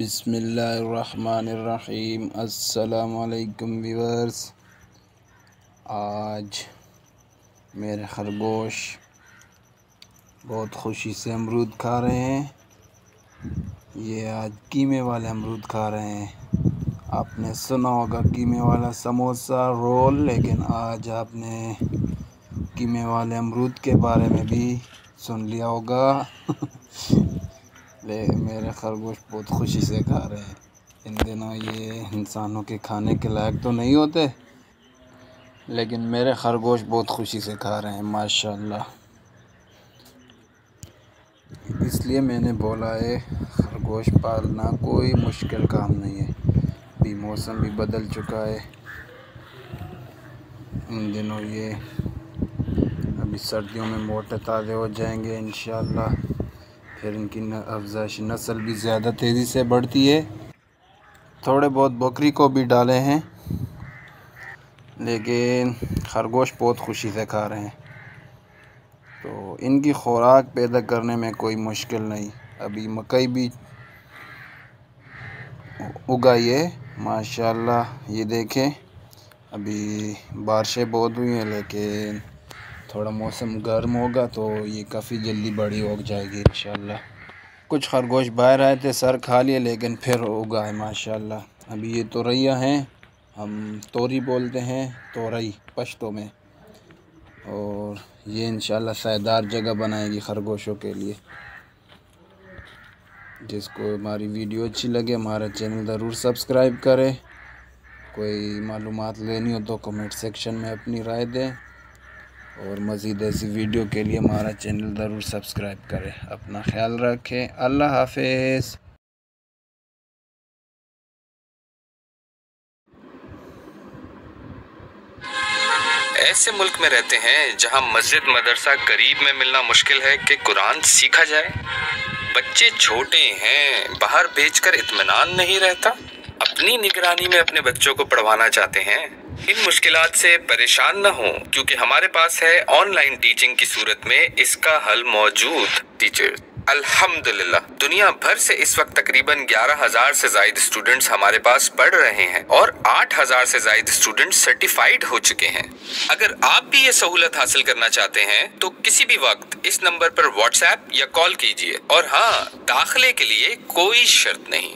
बिसमीम व्यूअर्स। आज मेरे खरगोश बहुत खुशी से अमरूद खा रहे हैं। ये आज कीमे वाले अमरूद खा रहे हैं। आपने सुना होगा कीमे वाला समोसा रोल, लेकिन आज आपने कीमे वाले अमरूद के बारे में भी सुन लिया होगा। ले, मेरे खरगोश बहुत खुशी से खा रहे हैं। इन दिनों ये इंसानों के खाने के लायक तो नहीं होते, लेकिन मेरे खरगोश बहुत खुशी से खा रहे हैं, माशाल्लाह। इसलिए मैंने बोला है खरगोश पालना कोई मुश्किल काम नहीं है। भी मौसम भी बदल चुका है। इन दिनों ये, अभी सर्दियों में मोटे ताज़े हो जाएँगे इन फिर इनकी अफजाइश नस्ल भी ज़्यादा तेज़ी से बढ़ती है। थोड़े बहुत बकरी को भी डाले हैं, लेकिन खरगोश बहुत खुशी से खा रहे हैं। तो इनकी खुराक पैदा करने में कोई मुश्किल नहीं। अभी मकई भी उगाई है, माशाल्लाह, ये देखें। अभी बारिशें बहुत हुई हैं, लेकिन थोड़ा मौसम गर्म होगा तो ये काफ़ी जल्दी बड़ी हो जाएगी इन कुछ खरगोश बाहर आए थे, सर खा लिए, लेकिन फिर उगा है माशाल्लाह। अभी ये तोरैया हैं, हम तोरी बोलते हैं, तोरई, पश्तो में। और ये इंशाल्लाह सायदार जगह बनाएगी खरगोशों के लिए। जिसको हमारी वीडियो अच्छी लगे, हमारा चैनल ज़रूर सब्सक्राइब करें। कोई मालूम लेनी हो तो कमेंट सेक्शन में अपनी राय दें। और मज़ीद ऐसी वीडियो के लिए हमारा चैनल ज़रूर सब्सक्राइब करें। अपना ख्याल रखें। अल्लाह हाफिज़। ऐसे मुल्क में रहते हैं जहाँ मस्जिद मदरसा करीब में मिलना मुश्किल है कि कुरान सीखा जाए। बच्चे छोटे हैं, बाहर भेजकर इत्मीनान नहीं रहता। अपनी निगरानी में अपने बच्चों को पढ़वाना चाहते हैं। इन मुश्किल से परेशान न हो, क्योंकि हमारे पास है ऑनलाइन टीचिंग की सूरत में इसका हल मौजूद टीचर अल्हम्दुलिल्लाह, दुनिया भर से इस वक्त तकरीबन ग्यारह हज़ार से जायद स्टूडेंट्स हमारे पास पढ़ रहे हैं और आठ हज़ार से जायद स्टूडेंट्स सर्टिफाइड हो चुके हैं। अगर आप भी ये सहूलत हासिल करना चाहते हैं तो किसी भी वक्त इस नंबर पर व्हाट्सएप या कॉल कीजिए। और हाँ दाखिले के लिए कोई शर्त नहीं।